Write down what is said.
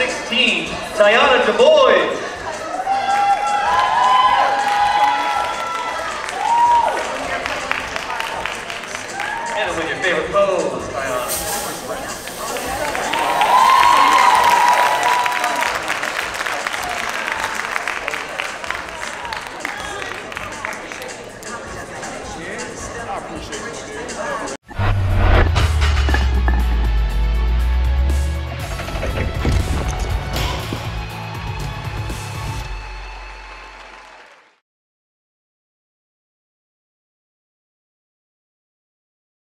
16, Tiana Du Bois. And with your favorite pose, Tiana.